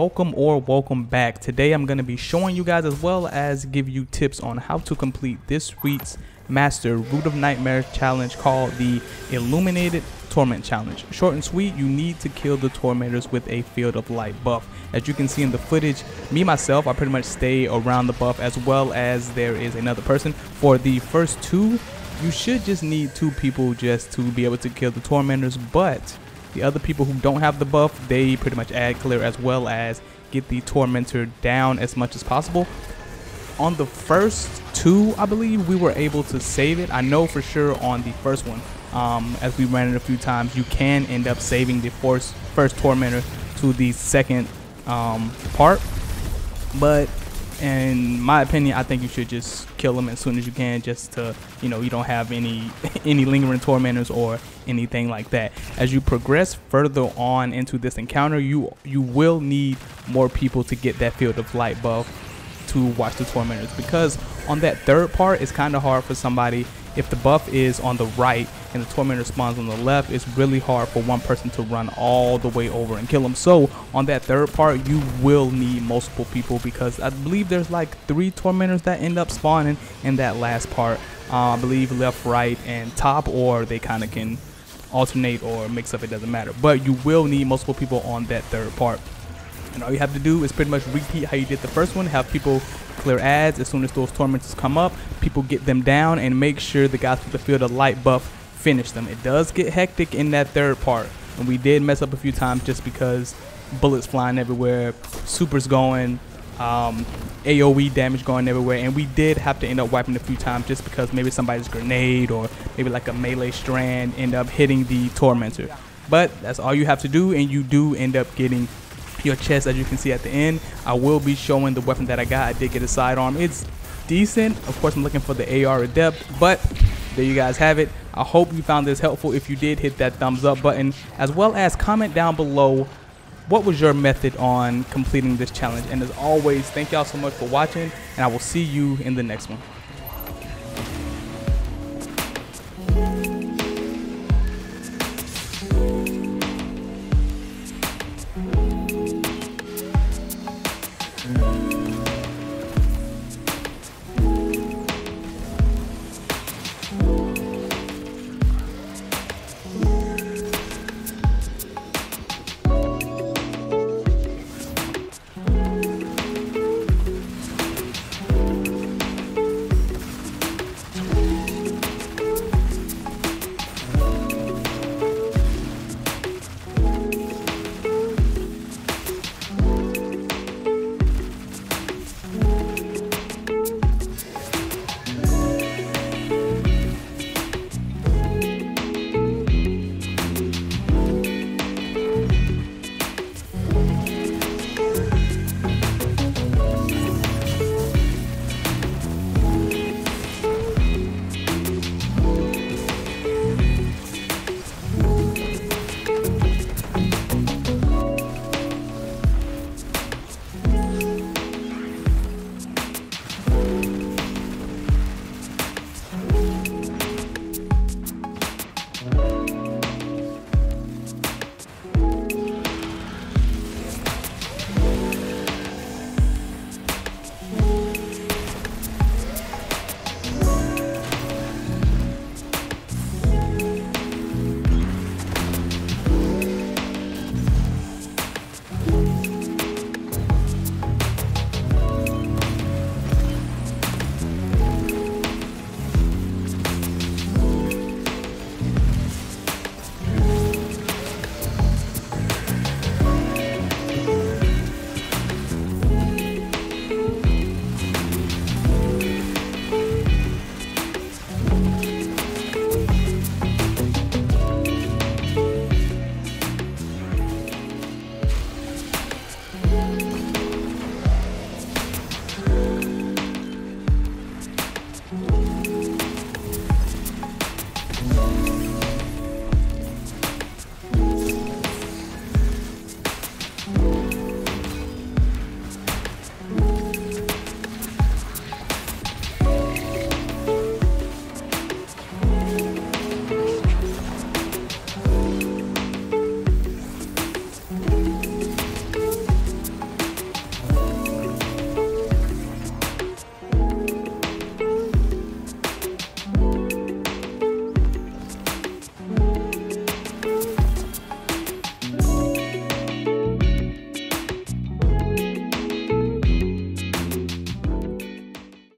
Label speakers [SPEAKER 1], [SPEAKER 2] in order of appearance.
[SPEAKER 1] welcome or welcome back. Today I'm going to be showing you guys as well as give you tips on how to complete this week's Master Root of Nightmare challenge called the Illuminated Torment Challenge. Short and sweet, you need to kill the tormentors with a Field of Light buff. As you can see in the footage, me myself, I pretty much stay around the buff as well as there is another person. For the first two, you should just need two people just to be able to kill the tormentors, but the other people who don't have the buff, they pretty much add clear as well as get the tormentor down as much as possible. On the first two, I believe we were able to save it. I know for sure on the first one, um, as we ran it a few times, you can end up saving the first, first tormentor to the second um, part. But in my opinion, I think you should just kill them as soon as you can, just to you know you don't have any any lingering tormentors or anything like that. As you progress further on into this encounter, you you will need more people to get that field of light buff to watch the tormentors because on that third part, it's kind of hard for somebody if the buff is on the right and the tormentor spawns on the left, it's really hard for one person to run all the way over and kill them. So on that third part, you will need multiple people because I believe there's like three tormentors that end up spawning in that last part. Uh, I believe left, right, and top, or they kind of can alternate or mix up. It doesn't matter. But you will need multiple people on that third part. And all you have to do is pretty much repeat how you did the first one. Have people clear ads as soon as those tormentors come up. People get them down and make sure the guys with the field of light buff finish them. It does get hectic in that third part. And we did mess up a few times just because bullets flying everywhere, supers going, um, AoE damage going everywhere, and we did have to end up wiping a few times just because maybe somebody's grenade or maybe like a melee strand end up hitting the tormentor. But that's all you have to do, and you do end up getting your chest as you can see at the end. I will be showing the weapon that I got. I did get a sidearm. It's decent. Of course, I'm looking for the AR adept, but there you guys have it. I hope you found this helpful. If you did, hit that thumbs up button, as well as comment down below what was your method on completing this challenge. And as always, thank y'all so much for watching, and I will see you in the next one. Mm-hmm.